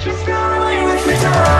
Just go away with me.